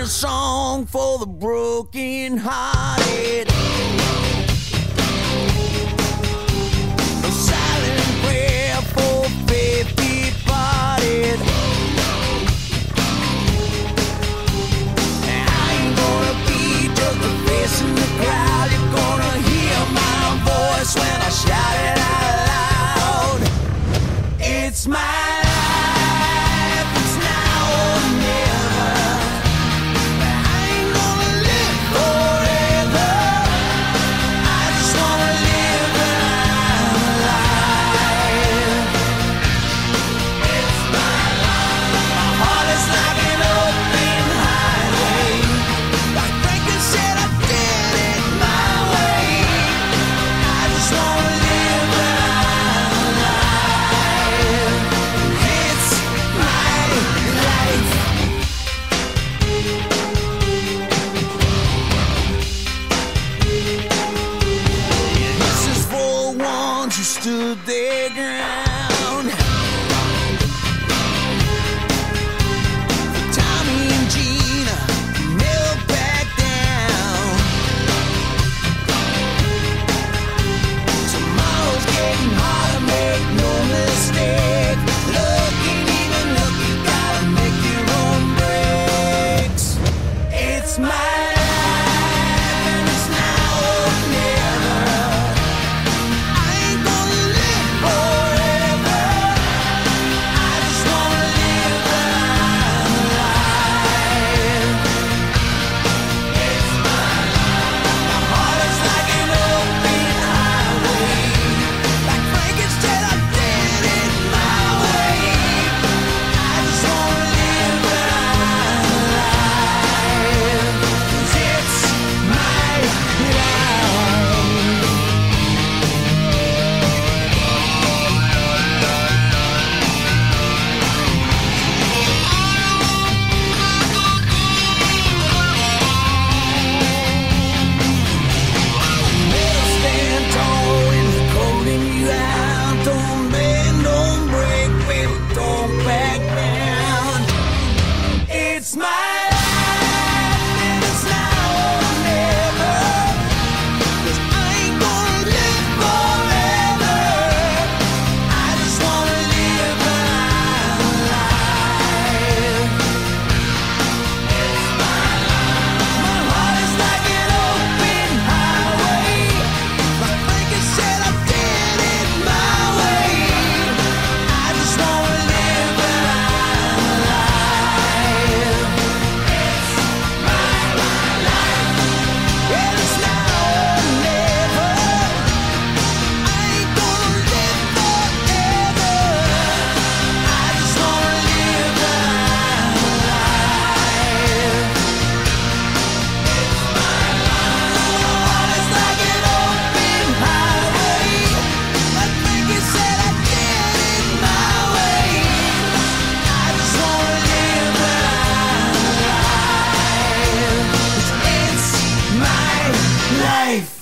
a song for the broken hearted. Stood knife!